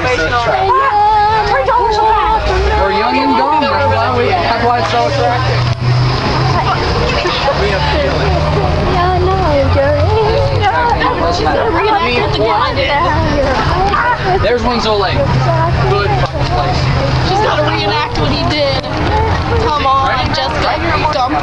motivational. We're young and dumb. That's why we. That's why it's so attractive. Yeah, I know, Jerry. Listen, Reenact it again. There's Winslow Lake. Good place. She's got to reenact what he did. Come on, Jessica. you're dumb.